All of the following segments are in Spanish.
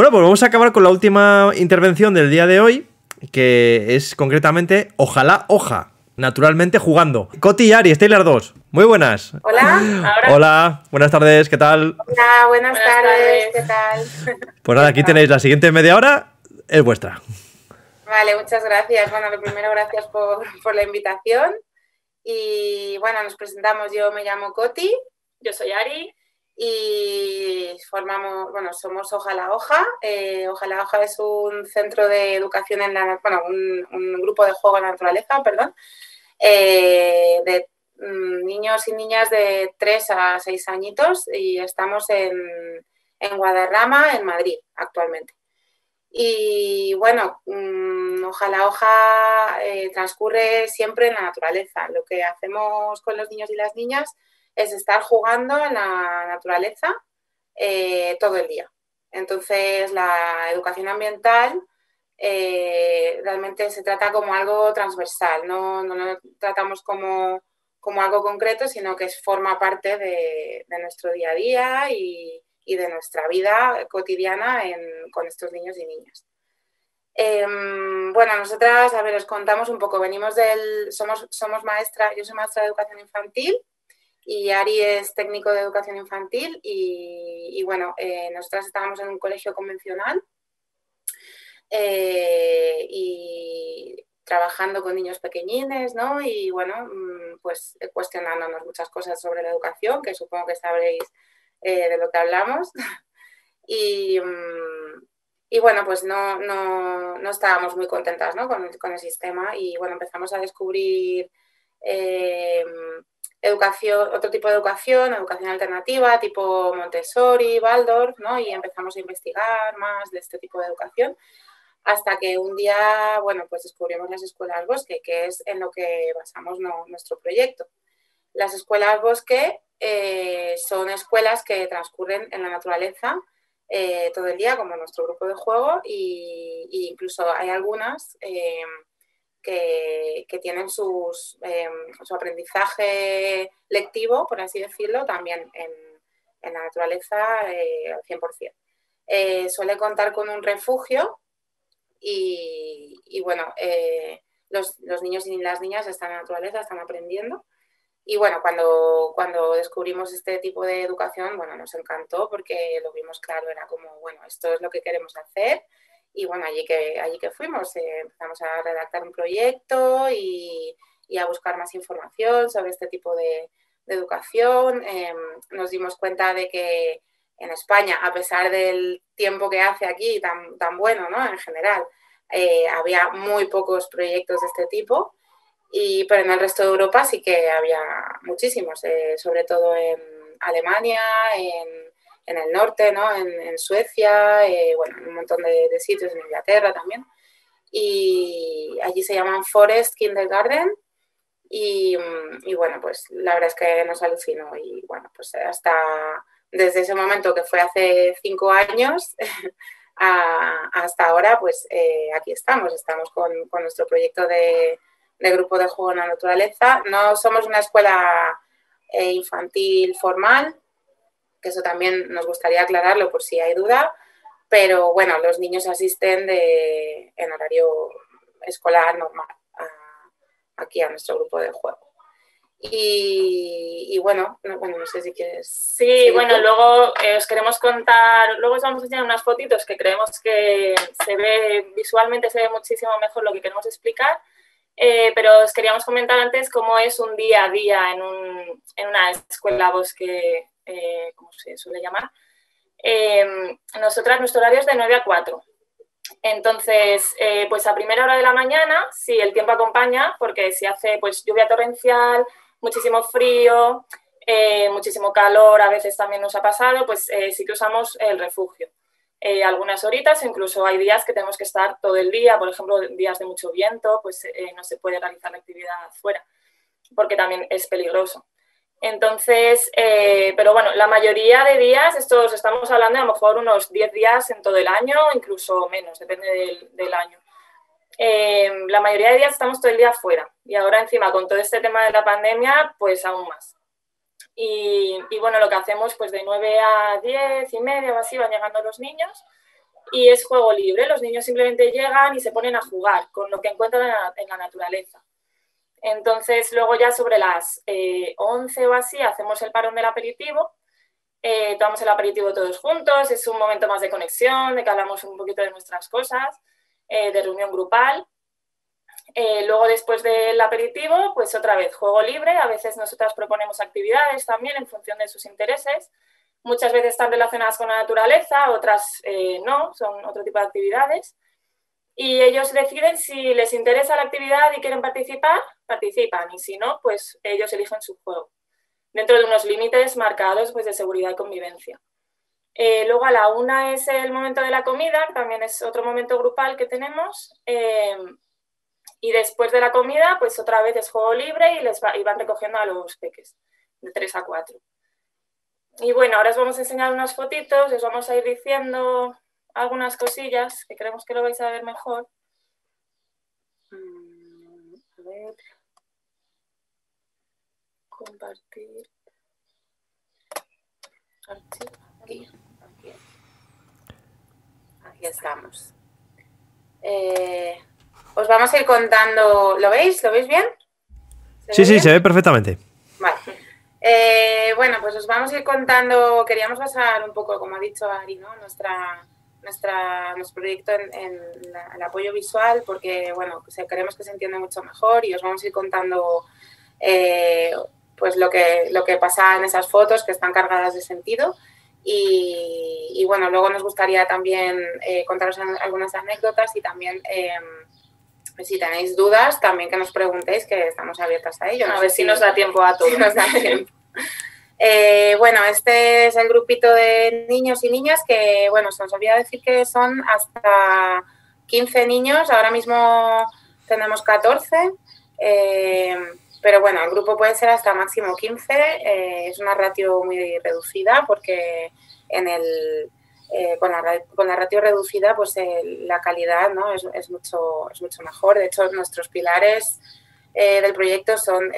Bueno, pues vamos a acabar con la última intervención del día de hoy, que es concretamente Ojalá Hoja, naturalmente jugando. Coti y Ari, Taylor 2. Muy buenas. Hola. Hola, buenas tardes, ¿qué tal? Hola, buenas, tardes. ¿qué tal? Pues nada, aquí tenéis la siguiente media hora, es vuestra. Vale, muchas gracias. Bueno, lo primero, gracias por, por la invitación. Y bueno, nos presentamos. Yo me llamo Coti. Yo soy Ari y formamos, bueno, somos Ojalá Hoja. Eh, Ojalá Hoja es un centro de educación en la, bueno, un, grupo de juego en la naturaleza, perdón, eh, de mm, niños y niñas de 3 a 6 añitos y estamos en, en Guadarrama, en Madrid, actualmente. Y bueno, mm, Ojalá Hoja eh, transcurre siempre en la naturaleza. Lo que hacemos con los niños y las niñas es estar jugando en la naturaleza eh, todo el día. Entonces, la educación ambiental eh, realmente se trata como algo transversal, no, lo tratamos como, algo concreto, sino que forma parte de, nuestro día a día y, de nuestra vida cotidiana con estos niños y niñas. Em, bueno, nosotras, a ver, os contamos un poco, venimos del, somos, somos maestra, yo soy maestra de educación infantil y Ari es técnico de educación infantil y, bueno, eh, nosotras estábamos en un colegio convencional eh, y trabajando con niños pequeñines, ¿no? Y bueno, mm, pues cuestionándonos muchas cosas sobre la educación, que supongo que sabréis eh, de lo que hablamos. y, mm, y, bueno, pues no, no, no, estábamos muy contentas ¿no? con, el sistema y bueno, empezamos a descubrir educación, otro tipo de educación, educación alternativa, tipo Montessori, Waldorf, ¿no? Y empezamos a investigar más de este tipo de educación hasta que un día, bueno, pues descubrimos las escuelas bosque, que es en lo que basamos nuestro proyecto. Las escuelas bosque eh, son escuelas que transcurren en la naturaleza eh, todo el día, como nuestro grupo de juego, e incluso hay algunas eh, que, tienen sus, em, su aprendizaje lectivo, por así decirlo, también en, la naturaleza eh, al 100%. Eh, suele contar con un refugio y, bueno, eh, los, niños y las niñas están en la naturaleza, están aprendiendo. Y bueno, cuando, cuando descubrimos este tipo de educación, bueno, nos encantó porque lo vimos claro, era como, bueno, esto es lo que queremos hacer y bueno, allí que, allí que fuimos, eh, empezamos a redactar un proyecto y, a buscar más información sobre este tipo de, educación. Em, nos dimos cuenta de que en España, a pesar del tiempo que hace aquí tan, tan bueno, ¿no? En general, eh, había muy pocos proyectos de este tipo, y, pero en el resto de Europa sí que había muchísimos, eh, sobre todo en Alemania, en en el norte, ¿no? en, Suecia, eh, bueno, en un montón de, sitios, en Inglaterra también. Y allí se llaman Forest Kindergarten. Y, y, bueno, pues la verdad es que nos alucinó. Y bueno, pues hasta desde ese momento que fue hace cinco años hasta ahora, pues eh, aquí estamos. Estamos con, nuestro proyecto de, de, grupo de juego en la naturaleza. No somos una escuela eh, infantil formal, que eso también nos gustaría aclararlo por si hay duda, pero bueno, los niños asisten de, en horario escolar normal aquí a nuestro grupo de juego. Y, bueno, no, bueno, no sé si quieres. Sí, bueno, luego eh, os queremos contar, luego os vamos a enseñar unas fotitos que creemos que se ve visualmente, se ve muchísimo mejor lo que queremos explicar. Eh, pero os queríamos comentar antes cómo es un día a día en, un, en una escuela bosque eh, como se suele llamar, eh, nosotras, nuestro horario es de 9 a 4. Entonces, eh, pues a primera hora de la mañana, si el tiempo acompaña, porque si hace pues lluvia torrencial, muchísimo frío, muchísimo calor, a veces también nos ha pasado, pues sí que usamos el refugio. algunas horitas, incluso hay días que tenemos que estar todo el día, por ejemplo, días de mucho viento, pues no se puede realizar la actividad fuera, porque también es peligroso. Entonces, eh, pero bueno, la mayoría de días, estos estamos hablando de a lo mejor unos 10 días en todo el año, incluso menos, depende del, año. Eh, la mayoría de días estamos todo el día fuera y ahora encima con todo este tema de la pandemia, pues aún más. Y, bueno, lo que hacemos pues de 9 a 10 y media o así van llegando los niños y es juego libre. Los niños simplemente llegan y se ponen a jugar con lo que encuentran en la, naturaleza. Entonces, luego ya sobre las 11 o así hacemos el parón del aperitivo eh, tomamos el aperitivo todos juntos, es un momento más de conexión, de que hablamos un poquito de nuestras cosas, eh, de reunión grupal. Eh, luego, después del aperitivo, pues otra vez juego libre. A veces nosotras proponemos actividades también en función de sus intereses. Muchas veces están relacionadas con la naturaleza, otras no, son otro tipo de actividades. Y ellos deciden si les interesa la actividad y quieren participar, participan. Y si no, pues ellos eligen su juego dentro de unos límites marcados pues, de seguridad y convivencia. Eh, luego a la una es el momento de la comida, también es otro momento grupal que tenemos. Eh, y después de la comida, pues otra vez es juego libre y, les van recogiendo a los peques, de 3 a 4. Y bueno, ahora os vamos a enseñar unas fotitos, os vamos a ir diciendo algunas cosillas que creemos que lo vais a ver mejor. Mm, a ver compartir. Aquí, aquí, estamos. Eh, os vamos a ir contando. ¿Lo veis? ¿Lo veis bien? Sí, sí, se ve perfectamente. Vale. Eh, bueno, pues os vamos a ir contando. Queríamos basar un poco, como ha dicho Ari, ¿no? Nuestra, nuestra, nuestro proyecto en, el apoyo visual, porque bueno, queremos que se entienda mucho mejor y os vamos a ir contando eh, pues lo que, lo que pasa en esas fotos que están cargadas de sentido. Y, bueno, luego nos gustaría también eh, contaros algunas anécdotas y también em, si tenéis dudas, también que nos preguntéis, que estamos abiertas a ello. a ver si, nos da tiempo a todos. Eh, bueno, este es el grupito de niños y niñas que, bueno, se nos olvida decir que son hasta 15 niños, ahora mismo tenemos 14. Pero bueno, el grupo puede ser hasta máximo 15, eh, es una ratio muy reducida porque eh, con, la, ratio reducida pues la calidad ¿no? es, es, mucho, es mucho mejor. De hecho, nuestros pilares eh, del proyecto son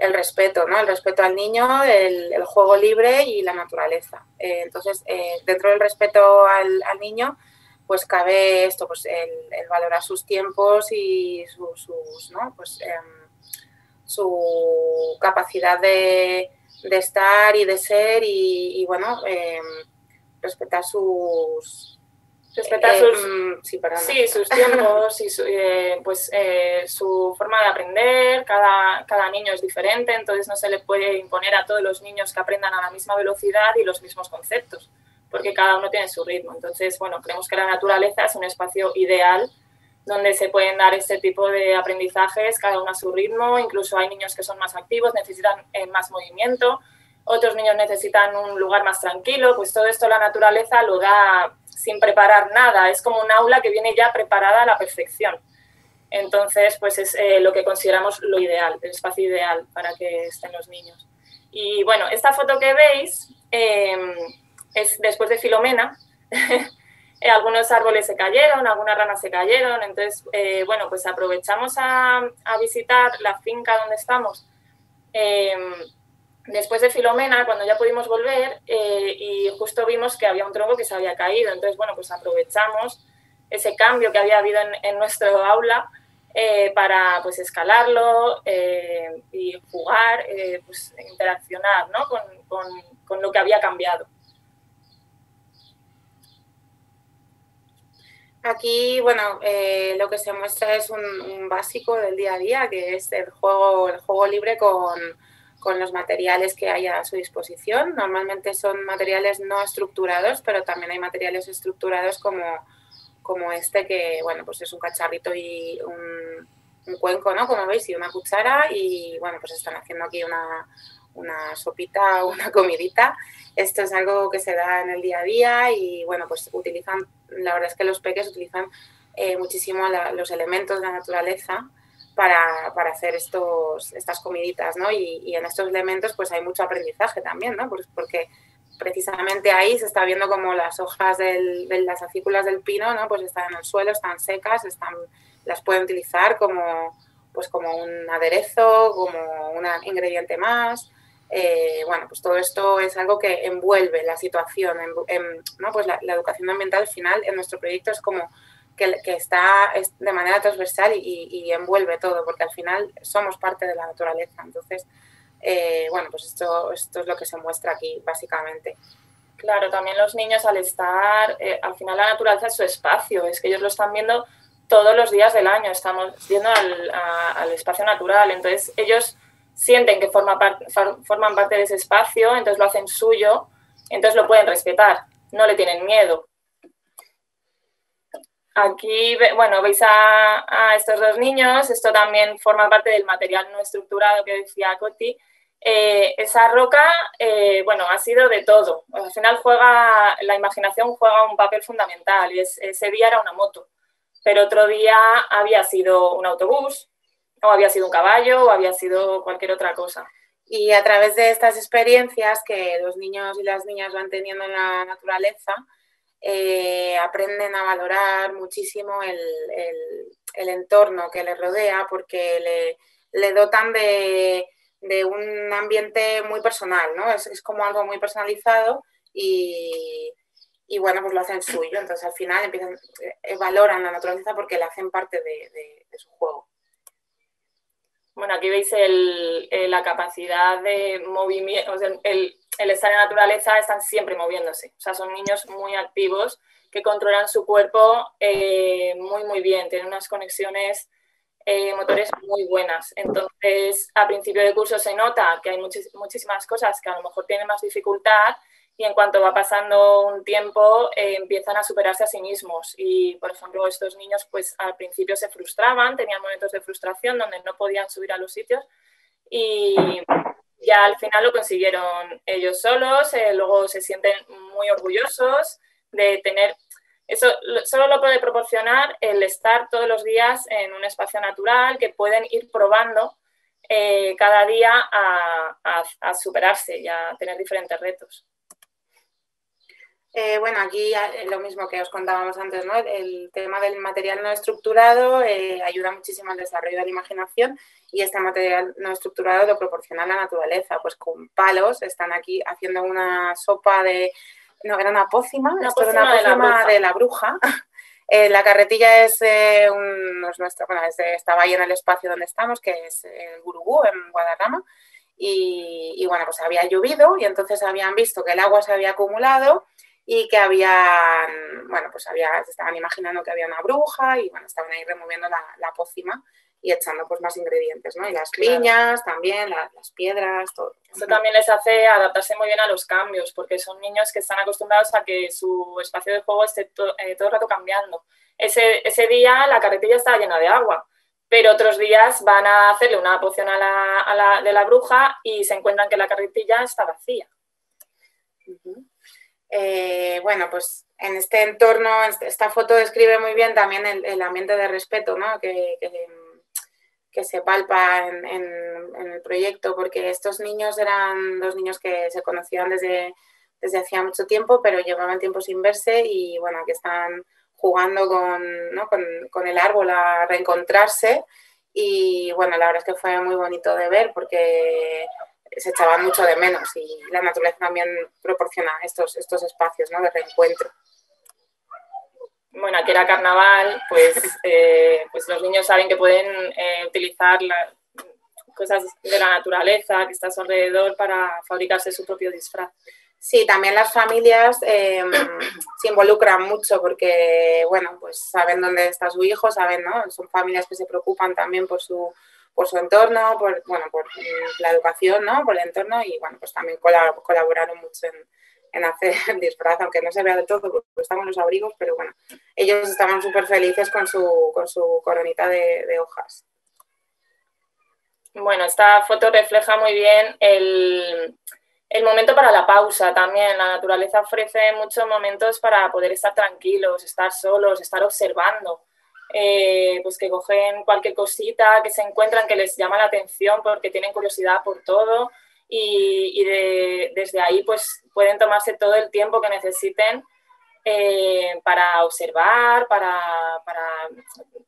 el respeto, ¿no? el respeto al niño, el, juego libre y la naturaleza. entonces, dentro del respeto al, niño, pues cabe esto, pues el, valorar sus tiempos y sus, sus ¿no? pues, em, su capacidad de, estar y de ser y, bueno, em, respetar sus... Respetar sus, em, sí, sus tiempos y su, eh, pues, eh, su forma de aprender. Cada, cada niño es diferente, entonces no se le puede imponer a todos los niños que aprendan a la misma velocidad y los mismos conceptos, porque cada uno tiene su ritmo. Entonces, bueno, creemos que la naturaleza es un espacio ideal donde se pueden dar este tipo de aprendizajes, cada uno a su ritmo, incluso hay niños que son más activos, necesitan eh, más movimiento, otros niños necesitan un lugar más tranquilo, pues todo esto la naturaleza lo da sin preparar nada, es como un aula que viene ya preparada a la perfección. Entonces, pues es eh, lo que consideramos lo ideal, el espacio ideal para que estén los niños. Y bueno, esta foto que veis eh, es después de Filomena, Eh, algunos árboles se cayeron, algunas ranas se cayeron, entonces, eh, bueno, pues aprovechamos a, visitar la finca donde estamos em, después de Filomena, cuando ya pudimos volver, eh, y justo vimos que había un tronco que se había caído, entonces, bueno, pues aprovechamos ese cambio que había habido en, nuestro aula para pues escalarlo y jugar, pues interaccionar ¿no? con lo que había cambiado. Aquí, bueno, eh, lo que se muestra es un, básico del día a día, que es el juego, el juego libre con, los materiales que hay a su disposición. Normalmente son materiales no estructurados, pero también hay materiales estructurados como, como este, que, bueno, pues es un cacharrito y un, un cuenco, ¿no? Como veis, y una cuchara, y, bueno, pues están haciendo aquí una, una sopita o una comidita. Esto es algo que se da en el día a día y bueno, pues utilizan, la verdad es que los peques utilizan eh, muchísimo los elementos de la naturaleza para, para, hacer estos, estas comiditas, ¿no? Y, en estos elementos pues hay mucho aprendizaje también, ¿no? Pues porque precisamente ahí se está viendo como las hojas de las acículas del pino, ¿no? Pues están en el suelo, están secas, están, las pueden utilizar como, pues como un aderezo, como un ingrediente más, Eh, bueno, pues todo esto es algo que envuelve la situación, ¿no? Pues la, educación ambiental al final en nuestro proyecto es como que, está de manera transversal y, envuelve todo, porque al final somos parte de la naturaleza. Entonces, eh, bueno, pues esto, esto es lo que se muestra aquí, básicamente. Claro, también los niños al estar, eh, al final la naturaleza es su espacio, es que ellos lo están viendo todos los días del año, estamos yendo al, espacio natural, entonces ellos sienten que forma forman parte de ese espacio, entonces lo hacen suyo, entonces lo pueden respetar, no le tienen miedo. Aquí, bueno, veis a, estos dos niños, esto también forma parte del material no estructurado que decía Coti, eh, esa roca, eh, bueno, ha sido de todo. Al final juega, la imaginación juega un papel fundamental y ese día era una moto, pero otro día había sido un autobús, o había sido un caballo, o había sido cualquier otra cosa. Y a través de estas experiencias que los niños y las niñas van teniendo en la naturaleza, eh, aprenden a valorar muchísimo el, entorno que les rodea porque le dotan de de un ambiente muy personal, ¿no? Es, como algo muy personalizado y, bueno, pues lo hacen suyo. Entonces al final empiezan, eh, valoran la naturaleza porque la hacen parte de, su juego. Bueno, aquí veis la capacidad de movimiento, el, estar en la naturaleza están siempre moviéndose. O sea, son niños muy activos que controlan su cuerpo eh, muy, muy bien, tienen unas conexiones eh, motores muy buenas. Entonces, a principio de curso se nota que hay muchísimas cosas que a lo mejor tienen más dificultad y en cuanto va pasando un tiempo eh, empiezan a superarse a sí mismos. Y, por ejemplo, estos niños pues al principio se frustraban, tenían momentos de frustración donde no podían subir a los sitios y ya al final lo consiguieron ellos solos, eh, luego se sienten muy orgullosos de tener eso solo lo puede proporcionar el estar todos los días en un espacio natural que pueden ir probando eh, cada día a, superarse y a tener diferentes retos. Eh, bueno, aquí eh, lo mismo que os contábamos antes, ¿no? El tema del material no estructurado ayuda muchísimo al desarrollo de la imaginación y este material no estructurado lo proporciona la naturaleza, pues con palos están aquí haciendo una sopa de no, era una pócima, esto era una pócima de la bruja. Eh, la carretilla es, eh, un, nuestra, bueno, estaba ahí en el espacio donde estamos, que es el Gurugú, en Guadarrama, y, bueno, pues había llovido y entonces habían visto que el agua se había acumulado y que habían, bueno, pues había, se estaban imaginando que había una bruja y bueno, estaban ahí removiendo la, la pócima y echando pues más ingredientes, ¿no? Y las piñas también, las piedras, todo. Esto también les hace adaptarse muy bien a los cambios, porque son niños que están acostumbrados a que su espacio de juego esté eh, todo el rato cambiando. Ese, ese día la carretilla estaba llena de agua, pero otros días van a hacerle una poción a la, a la, de la bruja y se encuentran que la carretilla está vacía. Eh, bueno, pues en este entorno, esta foto describe muy bien también el, ambiente de respeto ¿no? que, que se palpa en, el proyecto, porque estos niños eran dos niños que se conocían desde, desde hacía mucho tiempo, pero llevaban tiempo sin verse y bueno, que están jugando con, ¿no? con, con, el árbol a reencontrarse y bueno, la verdad es que fue muy bonito de ver porque se echaban mucho de menos y la naturaleza también proporciona estos, estos espacios ¿no? de reencuentro bueno, aquí era carnaval, pues, eh, pues los niños saben que pueden eh, utilizar las cosas de la naturaleza que está a su alrededor para fabricarse su propio disfraz. Sí, también las familias em, se involucran mucho porque, bueno, pues saben dónde está su hijo, saben, ¿no? Son familias que se preocupan también por su, por su entorno, por, bueno, por la educación, ¿no? Por el entorno y, bueno, pues también colaboraron mucho en, en hacer el disfraz, aunque no se vea del todo porque estamos los abrigos, pero bueno, ellos estaban súper felices con su, con su coronita de, hojas. Bueno, esta foto refleja muy bien el, momento para la pausa también. La naturaleza ofrece muchos momentos para poder estar tranquilos, estar solos, estar observando. Eh, pues que cogen cualquier cosita que se encuentran que les llama la atención porque tienen curiosidad por todo y, desde ahí pues pueden tomarse todo el tiempo que necesiten eh, para observar, para,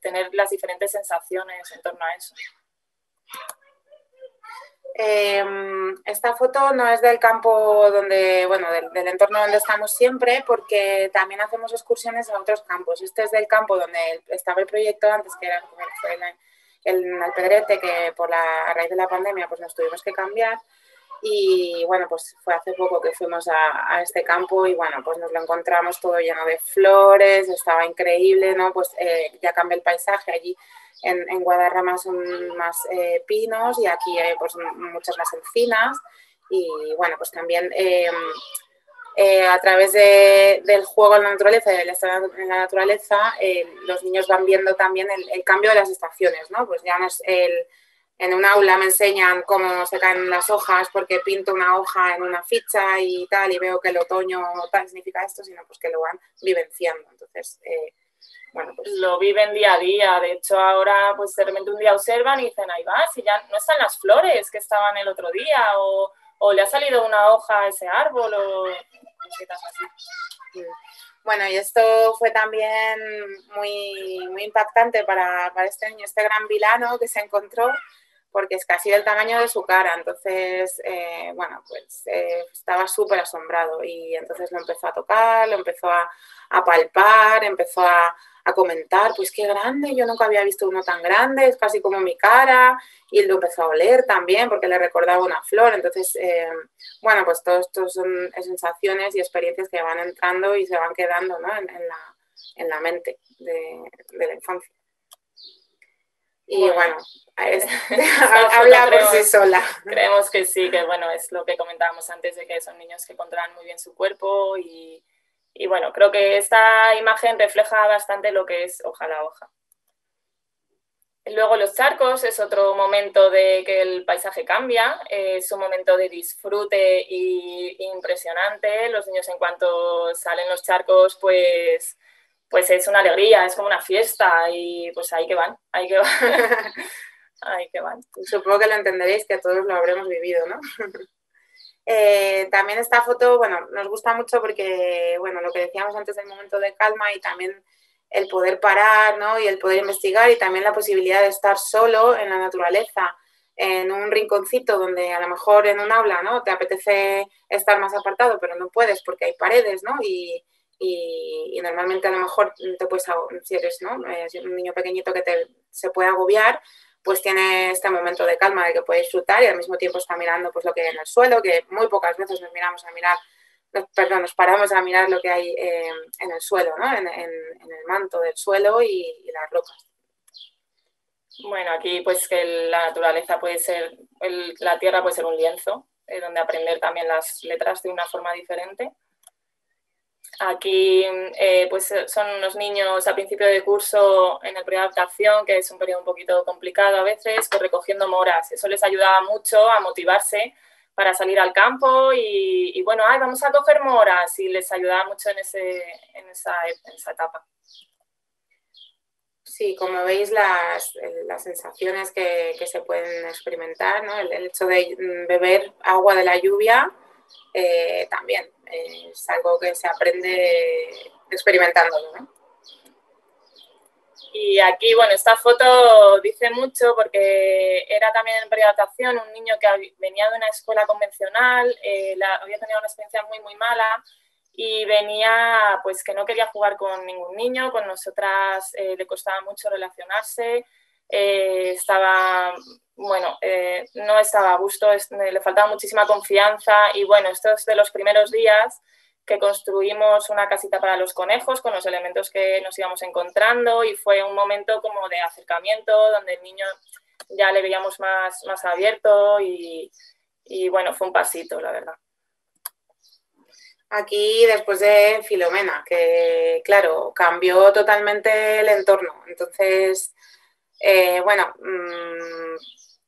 tener las diferentes sensaciones en torno a eso. Em, esta foto no es del campo donde, bueno, del, entorno donde estamos siempre, porque también hacemos excursiones a otros campos. Este es del campo donde estaba el proyecto antes, que era el Alpedrete, que por la, a raíz de la pandemia pues nos tuvimos que cambiar. Y bueno, pues fue hace poco que fuimos a, este campo y bueno, pues nos lo encontramos todo lleno de flores, estaba increíble, ¿no? Pues eh, ya cambió el paisaje allí. En, en Guadarrama son más eh, pinos y aquí hay pues muchas más encinas y bueno, pues también em, eh, a través del juego en la naturaleza y del estar en la naturaleza, los niños van viendo también el, el, cambio de las estaciones, ¿no? Pues ya no es el en un aula me enseñan cómo se caen las hojas porque pinto una hoja en una ficha y tal y veo que el otoño tal significa esto, sino pues que lo van vivenciando. Entonces, eh, bueno, pues... Lo viven día a día. De hecho, ahora pues de repente un día observan y dicen, ahí vas, y ya no están las flores que estaban el otro día o, o le ha salido una hoja a ese árbol o cositas así. Bueno, y esto fue también muy, muy impactante para, para este niño, este gran vilano que se encontró porque es casi del tamaño de su cara. Entonces, eh, bueno, pues eh, estaba súper asombrado y entonces lo empezó a tocar, lo empezó a, palpar, empezó a, comentar, pues qué grande, yo nunca había visto uno tan grande, es casi como mi cara, y lo empezó a oler también porque le recordaba una flor. Entonces, eh, bueno, pues todo esto son sensaciones y experiencias que van entrando y se van quedando ¿no? en, la, en, la, mente de la infancia. Y bueno, habla por sí sola. Creemos que sí, que bueno, es lo que comentábamos antes de que son niños que controlan muy bien su cuerpo y, y bueno, creo que esta imagen refleja bastante lo que es hoja la hoja. Luego los charcos es otro momento de que el paisaje cambia, es un momento de disfrute y impresionante. Los niños en cuanto salen los charcos, pues pues es una alegría, es como una fiesta y pues ahí que van, ahí que van. ahí que van. Supongo que lo entenderéis, que todos lo habremos vivido, ¿no? Eh, también esta foto, bueno, nos gusta mucho porque, bueno, lo que decíamos antes del momento de calma y también el poder parar, ¿no? Y el poder investigar y también la posibilidad de estar solo en la naturaleza, en un rinconcito donde a lo mejor en un aula, ¿no? Te apetece estar más apartado, pero no puedes porque hay paredes, ¿no? Y, y, normalmente a lo mejor te puedes, si eres ¿no? Eh, un niño pequeñito que te, se puede agobiar, pues tiene este momento de calma de que puede disfrutar y al mismo tiempo está mirando pues lo que hay en el suelo, que muy pocas veces nos miramos a mirar, perdón, nos paramos a mirar lo que hay eh, en el suelo, ¿no? en, el manto del suelo y, las rocas. Bueno, aquí pues que la naturaleza puede ser, la tierra puede ser un lienzo, eh, donde aprender también las letras de una forma diferente. Aquí eh, pues eh, son unos niños a principio de curso en el periodo de adaptación, que es un periodo un poquito complicado a veces, pues recogiendo moras. Eso les ayudaba mucho a motivarse para salir al campo y, bueno, Ay, vamos a coger moras y les ayudaba mucho en, ese, en, esa, etapa. Sí, como veis, las, las sensaciones que, que, se pueden experimentar, ¿no? el, hecho de beber agua de la lluvia eh, también es algo que se aprende experimentándolo. Y aquí, bueno, esta foto dice mucho porque era también en preadaptación un niño que venía de una escuela convencional, eh, había tenido una experiencia muy, muy mala y venía, pues que no quería jugar con ningún niño, con nosotras eh, le costaba mucho relacionarse, eh, estaba, bueno, eh, no estaba a gusto, le faltaba muchísima confianza y bueno, esto es de los primeros días que construimos una casita para los conejos con los elementos que nos íbamos encontrando y fue un momento como de acercamiento donde el niño ya le veíamos más, más abierto y, y bueno, fue un pasito, la verdad. Aquí después de Filomena, que claro, cambió totalmente el entorno. Entonces, eh, bueno, mm,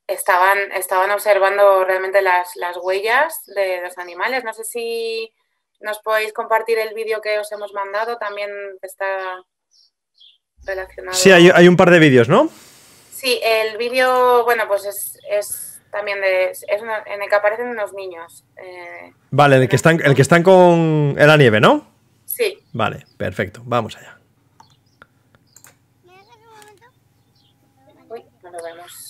estaban, estaban observando realmente las, huellas de los animales. No sé si nos podéis compartir el vídeo que os hemos mandado, también está relacionado. Sí, hay, un par de vídeos, ¿no? Sí, el vídeo, bueno, pues es, también de, es en el que aparecen unos niños. Eh, vale, el que, están, el que están con en la nieve, ¿no? Sí. Vale, perfecto, vamos allá. lo vemos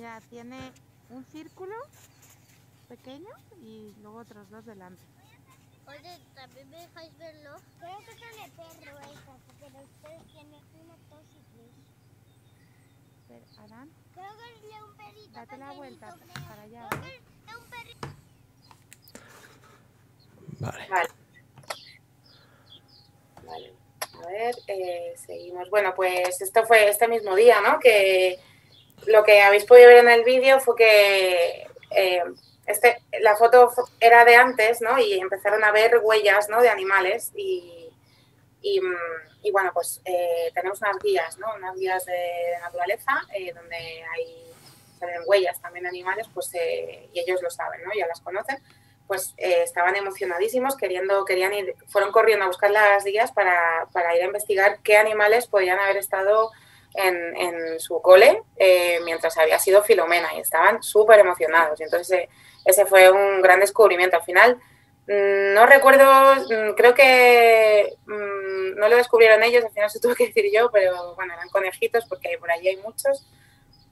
Mira, tiene un círculo pequeño y luego otros dos delante. Oye, ¿también me dejáis verlo? Creo que tiene perro esta, pero ustedes tienen una tos y tres. Pero, Adán, Creo que es un perrito date la vuelta pequeñito, para allá. creo. Creo que es un perrito. Vale. Vale. Vale. A ver, eh, seguimos. Bueno, pues esto fue este mismo día, ¿no? Que lo que habéis podido ver en el vídeo fue que eh, este, la foto era de antes, ¿no? Y empezaron a ver huellas, ¿no? De animales y, y, mm, y, bueno, pues eh, tenemos unas guías, ¿no? Unas guías de, de naturaleza eh, donde hay salen huellas también de animales, pues eh, y ellos lo saben, ¿no? Ya las conocen pues eh, estaban emocionadísimos, queriendo, querían ir, fueron corriendo a buscar las guías para, para ir a investigar qué animales podían haber estado en, su cole eh, mientras había sido Filomena y estaban súper emocionados. Entonces eh, ese fue un gran descubrimiento. Al final, mm, no recuerdo, mm, creo que mm, no lo descubrieron ellos, al final se tuvo que decir yo, pero bueno, eran conejitos porque por allí hay muchos.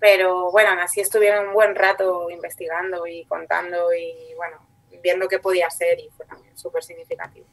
Pero bueno, así estuvieron un buen rato investigando y contando y bueno, viendo qué podía ser y fue también súper significativo.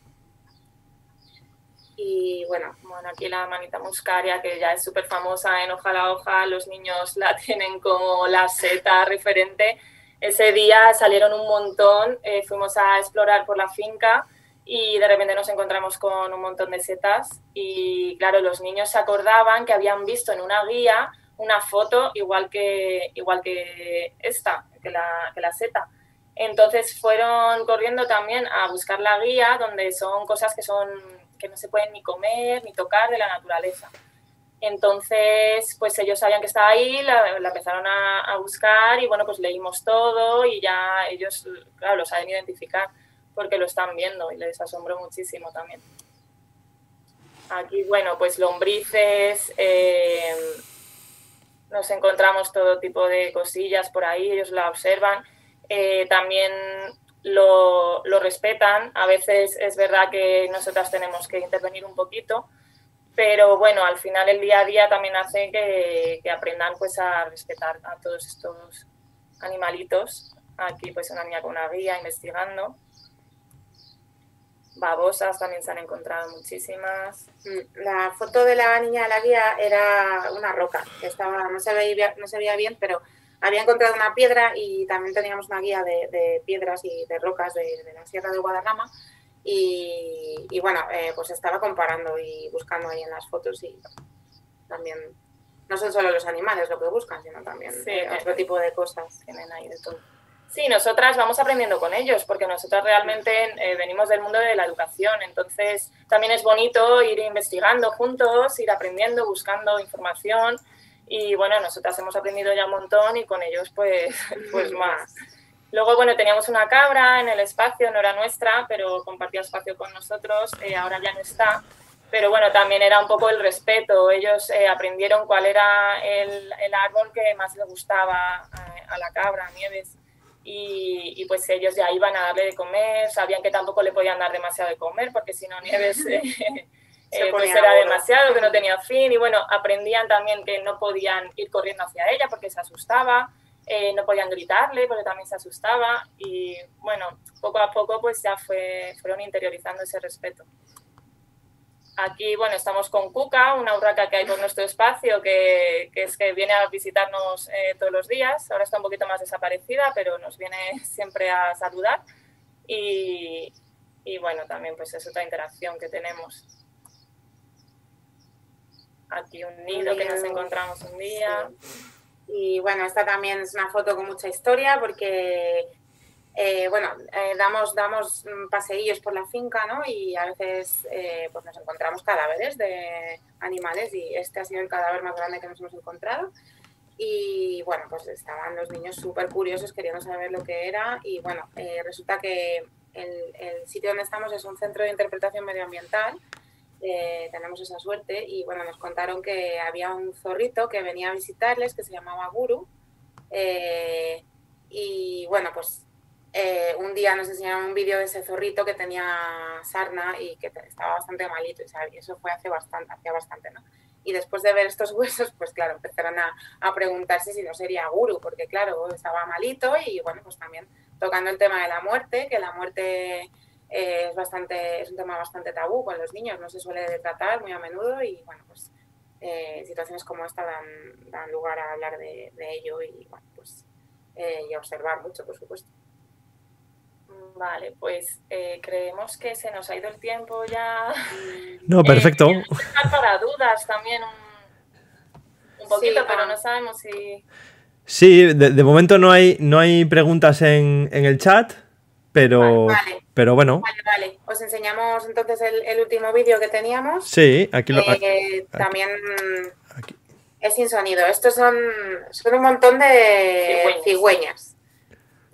Y bueno, Bueno, aquí la manita muscaria, que ya es súper famosa en Hoja la Hoja, los niños la tienen como la seta referente. Ese día salieron un montón, eh, fuimos a explorar por la finca y de repente nos encontramos con un montón de setas y claro, los niños se acordaban que habían visto en una guía una foto igual que, igual que esta, que la, que la seta. Entonces fueron corriendo también a buscar la guía donde son cosas que son que no se pueden ni comer ni tocar de la naturaleza. Entonces, pues ellos sabían que estaba ahí, la, empezaron a, a, buscar y bueno, pues leímos todo y ya ellos, claro, lo saben identificar porque lo están viendo y les asombró muchísimo también. Aquí, bueno, pues lombrices, eh, nos encontramos todo tipo de cosillas por ahí, ellos la observan. Eh, también lo, lo, respetan. A veces es verdad que nosotras tenemos que intervenir un poquito, pero bueno, al final el día a día también hace que, que aprendan pues a respetar a todos estos animalitos. Aquí pues una niña con una guía investigando. Babosas también se han encontrado muchísimas. La foto de la niña de la guía era una roca, que estaba, no se veía, no se veía bien, pero había encontrado una piedra y también teníamos una guía de, de piedras y de rocas de, de, la Sierra de Guadarrama. Y, y bueno, eh, pues estaba comparando y buscando ahí en las fotos y también no son solo los animales lo que buscan, sino también sí, eh, otro tipo de cosas. Tienen ahí de todo. Sí, nosotras vamos aprendiendo con ellos, porque nosotras realmente eh, venimos del mundo de la educación, entonces también es bonito ir investigando juntos, ir aprendiendo, buscando información y bueno, nosotras hemos aprendido ya un montón y con ellos pues, pues más. Luego, bueno, teníamos una cabra en el espacio, no era nuestra, pero compartía espacio con nosotros, eh, ahora ya no está. Pero bueno, también era un poco el respeto. Ellos eh, aprendieron cuál era el, el, árbol que más le gustaba a, a la cabra, a Nieves. Y, y, pues ellos ya iban a darle de comer, sabían que tampoco le podían dar demasiado de comer, porque si no Nieves eh, eh, pues era demasiado, que no tenía fin. Y bueno, aprendían también que no podían ir corriendo hacia ella porque se asustaba. Eh, no podían gritarle porque también se asustaba y bueno, poco a poco pues ya fue, fueron interiorizando ese respeto. Aquí, bueno, estamos con Cuca, una urraca que hay por nuestro espacio, que, que es que viene a visitarnos eh, todos los días. Ahora está un poquito más desaparecida, pero nos viene siempre a saludar. Y, y bueno, también pues es otra interacción que tenemos. Aquí un nido que nos encontramos un día. Y bueno, esta también es una foto con mucha historia porque, eh, bueno, eh, damos, damos paseillos por la finca, ¿no? Y a veces eh, pues nos encontramos cadáveres de animales y este ha sido el cadáver más grande que nos hemos encontrado. Y bueno, pues estaban los niños súper curiosos queriendo saber lo que era y bueno, resulta que el, el sitio donde estamos es un centro de interpretación medioambiental eh, tenemos esa suerte y bueno, nos contaron que había un zorrito que venía a visitarles que se llamaba Guru eh, y bueno, pues eh, un día nos enseñaron un vídeo de ese zorrito que tenía sarna y que estaba bastante malito y eso fue hace bastante, hacía bastante, ¿no? y después de ver estos huesos, pues claro, empezaron a, a, preguntarse si no sería guru, porque claro, estaba malito y bueno, pues también tocando el tema de la muerte, que la muerte eh, es, bastante, es un tema bastante tabú con los niños, no se suele tratar muy a menudo y bueno, pues eh, situaciones como esta dan, dan, lugar a hablar de, de ello y bueno, pues eh, y a observar mucho, por supuesto. Vale, pues eh, creemos que se nos ha ido el tiempo ya. No, perfecto. Eh, para dudas también un, un poquito, sí, pero ah. no sabemos si. Sí, de, de, momento no hay, no hay preguntas en, en el chat, pero, vale, vale. pero bueno. Vale, vale. Os enseñamos entonces el, el último vídeo que teníamos. Sí, aquí lo. Eh, aquí, también aquí. es sin sonido. Estos son, son un montón de cigüeñas. cigüeñas.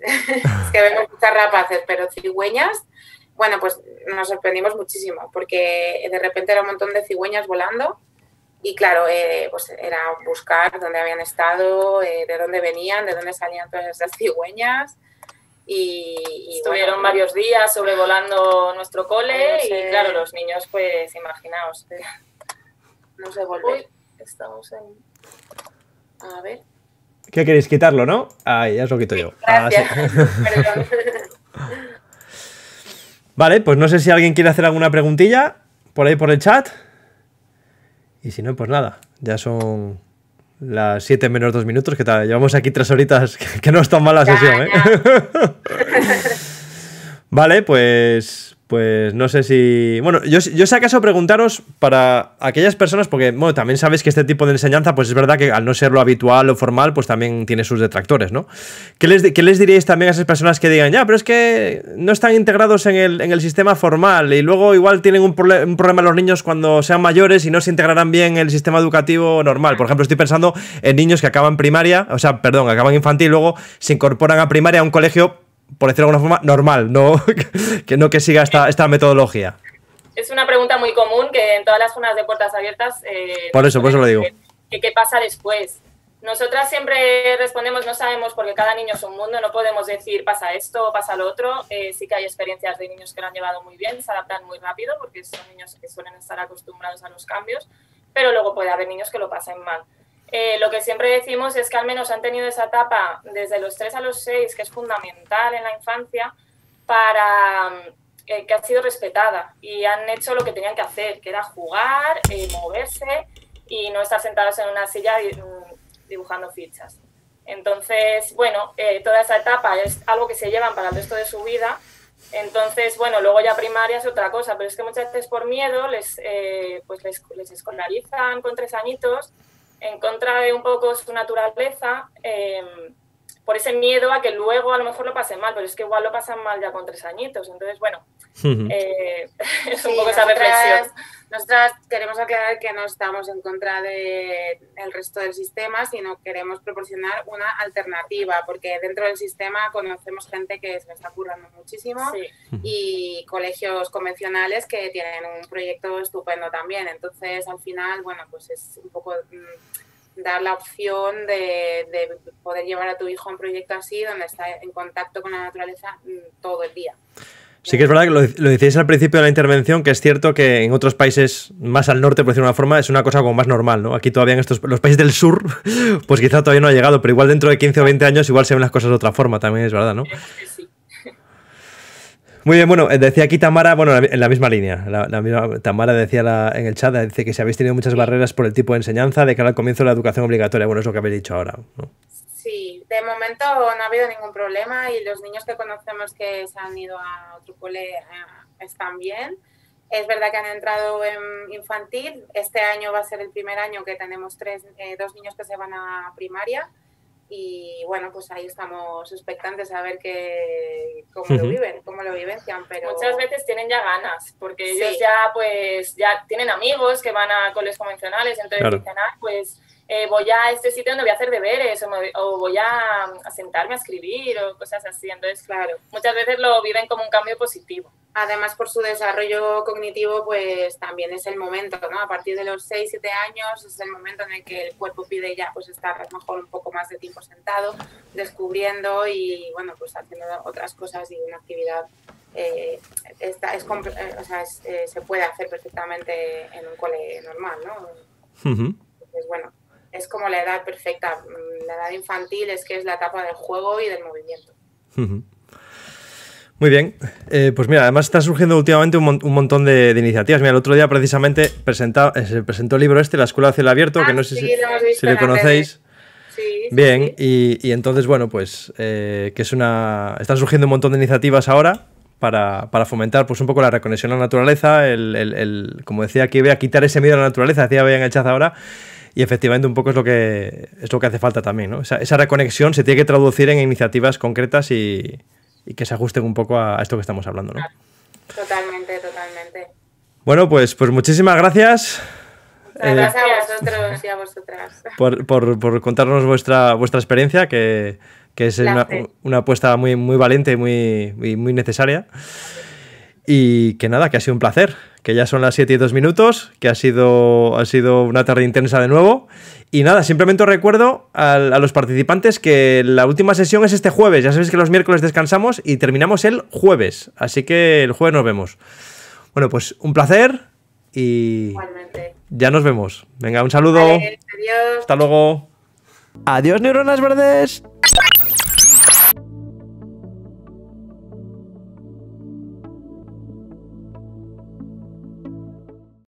es que vemos muchas rapaces, pero cigüeñas, bueno, pues nos sorprendimos muchísimo, porque de repente era un montón de cigüeñas volando y claro, eh, pues era buscar dónde habían estado, eh, de dónde venían, de dónde salían todas esas cigüeñas. Y, y estuvieron bueno, varios días sobrevolando nuestro cole no sé. y claro, los niños, pues imaginaos. No sé volver. Uy, estamos en... A ver. ¿Qué queréis quitarlo, no? Ah, ya os lo quito yo. Gracias. Ah, sí. vale, pues no sé si alguien quiere hacer alguna preguntilla por ahí por el chat. Y si no, pues nada, ya son las 7 menos 2 minutos, que tal, llevamos aquí 3 horitas, que, que no es tan mala Ya, sesión, ¿eh? vale, pues, pues no sé si... Bueno, yo, yo sé acaso preguntaros para aquellas personas, porque bueno, también sabéis que este tipo de enseñanza, pues es verdad que al no ser lo habitual o formal, pues también tiene sus detractores, ¿no? ¿Qué les, qué les diríais también a esas personas que digan, ya, pero es que no están integrados en el, en el sistema formal y luego igual tienen un, un, problema los niños cuando sean mayores y no se integrarán bien en el sistema educativo normal? Por ejemplo, estoy pensando en niños que acaban primaria, o sea, perdón, acaban infantil y luego se incorporan a primaria a un colegio por decirlo de alguna forma, normal, no que no que siga esta, esta metodología. Es una pregunta muy común que en todas las zonas de puertas abiertas... Eh, por eso, por eso lo digo. Que, ¿Qué pasa después? Nosotras siempre respondemos, no sabemos, porque cada niño es un mundo, no podemos decir pasa esto o pasa lo otro. Eh, sí que hay experiencias de niños que lo han llevado muy bien, se adaptan muy rápido, porque son niños que suelen estar acostumbrados a los cambios, pero luego puede haber niños que lo pasen mal. Eh, lo que siempre decimos es que al menos han tenido esa etapa desde los 3 a los 6, que es fundamental en la infancia, para eh, que ha sido respetada y han hecho lo que tenían que hacer, que era jugar, eh, moverse y no estar sentados en una silla dibujando fichas. Entonces, bueno, eh, toda esa etapa es algo que se llevan para el resto de su vida. Entonces, bueno, luego ya primaria es otra cosa, pero es que muchas veces por miedo les, pues les, les escolarizan con tres añitos en contra de un poco su naturaleza, eh, por ese miedo a que luego a lo mejor lo pasen mal, pero es que igual lo pasan mal ya con tres añitos. Entonces, bueno, eh, es un sí, poco esa nosotras, reflexión. Nosotras queremos aclarar que no estamos en contra del de resto del sistema, sino queremos proporcionar una alternativa, porque dentro del sistema conocemos gente que se está currando muchísimo Sí. y colegios convencionales que tienen un proyecto estupendo también. Entonces, al final, bueno, pues es un poco mm, dar la opción de, de, poder llevar a tu hijo a un proyecto así, donde está en contacto con la naturaleza mm, todo el día. Sí que es verdad que lo, lo, decíais al principio de la intervención, que es cierto que en otros países más al norte, por decirlo de una forma, es una cosa como más normal, ¿no? Aquí todavía en estos los países del sur, pues quizá todavía no ha llegado, pero igual dentro de 15 o 20 años igual se ven las cosas de otra forma, también es verdad, ¿no? Sí. Muy bien, bueno, decía aquí Tamara, bueno, en la misma línea, la, la misma, Tamara decía la, en el chat, dice que si habéis tenido muchas barreras por el tipo de enseñanza de cara al comienzo de la educación obligatoria, bueno, es lo que habéis dicho ahora, ¿no? Sí, de momento no ha habido ningún problema y los niños que conocemos que se han ido a otro cole eh, están bien. Es verdad que han entrado en infantil. Este año va a ser el primer año que tenemos tres, eh, dos niños que se van a primaria. Y bueno, pues ahí estamos expectantes a ver que, cómo uh -huh. lo viven, cómo lo vivencian. Pero... Muchas veces tienen ya ganas, porque sí. ellos ya pues ya tienen amigos que van a coles convencionales, entonces claro. dicen, ah, pues eh, voy a este sitio donde voy a hacer deberes o, me, o voy a, a, sentarme a escribir o cosas así. Entonces, claro, muchas veces lo viven como un cambio positivo. Además, por su desarrollo cognitivo, pues también es el momento, ¿no? A partir de los 6, 7 años es el momento en el que el cuerpo pide ya pues estar a lo mejor un poco más de tiempo sentado, descubriendo y, bueno, pues haciendo otras cosas y una actividad eh, esta, es, o sea, es, eh, se puede hacer perfectamente en un cole normal, ¿no? Ujú. Entonces, bueno, es como la edad perfecta. Mm, La edad infantil es que es la etapa del juego y del movimiento. Muy bien, Eh, pues mira, además está surgiendo últimamente un, mon- un montón de, de iniciativas. Mira, el otro día precisamente presenta- eh, se presentó el libro este, La Escuela de Cielo Abierto, que Ah, no sé sí, si, si le conocéis. Sí, Bien, sí. y, y entonces, bueno, pues eh, que es una. Están surgiendo un montón de iniciativas ahora para, para fomentar pues un poco la reconexión a la naturaleza, el, el- el- como decía aquí, a quitar ese miedo a la naturaleza, decía en el chat ahora, y efectivamente un poco es lo que es lo que hace falta también, ¿no? Esa, esa reconexión se tiene que traducir en iniciativas concretas y, y que se ajusten un poco a, a esto que estamos hablando, ¿no? Totalmente, totalmente. Bueno, pues, pues muchísimas gracias. Eh, gracias a vosotros y a vosotras. por, por- por contarnos vuestra, vuestra experiencia, que, que es una, una apuesta muy, muy valiente y muy, muy, muy necesaria. Y que nada, que ha sido un placer, que ya son las 7 y 2 minutos, que ha sido, ha sido una tarde intensa de nuevo. Y nada, simplemente os recuerdo a, los participantes que la última sesión es este jueves. Ya sabéis que los miércoles descansamos y terminamos el jueves. Así que el jueves nos vemos. Bueno, pues un placer y Igualmente. ya nos vemos. Venga, un saludo. Vale, adiós. Hasta luego. Adiós, neuronas verdes.